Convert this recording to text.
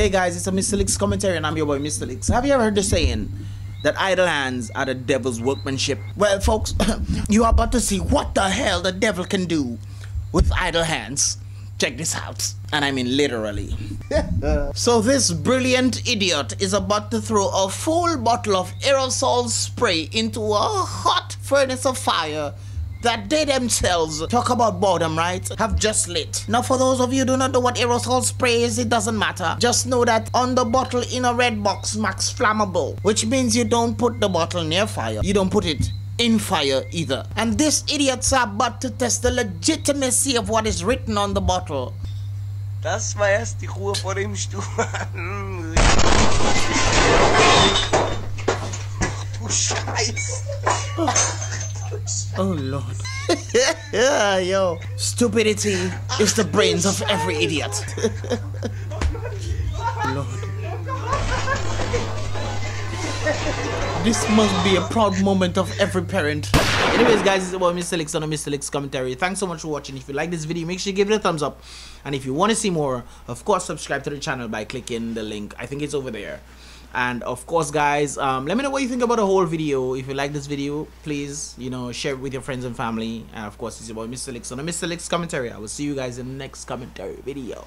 Hey guys, it's a Mystelics commentary and I'm your boy Mystelics. Have you ever heard the saying that idle hands are the devil's workmanship? Well, folks, you are about to see what the hell the devil can do with idle hands. Check this out. And I mean literally. so this brilliant idiot is about to throw a full bottle of aerosol spray into a hot furnace of fire that they themselves talk about boredom, right? Have just lit. Now, for those of you who do not know what aerosol spray is, it doesn't matter. Just know that on the bottle in a red box marks flammable, which means you don't put the bottle near fire. You don't put it in fire either. And these idiots are about to test the legitimacy of what is written on the bottle. Das war erst die Ruhe vor dem Sturm. du Scheiß. Oh lord. yeah, yo. Stupidity is the brains of every idiot. lord. This must be a proud moment of every parent. Anyways, guys, it's about Mystelics on a Mystelics commentary. Thanks so much for watching. If you like this video, make sure you give it a thumbs up. And if you want to see more, of course, subscribe to the channel by clicking the link. I think it's over there and of course guys um, let me know what you think about the whole video if you like this video please you know share it with your friends and family and of course it's about Mystelics on a Mystelics commentary I will see you guys in the next commentary video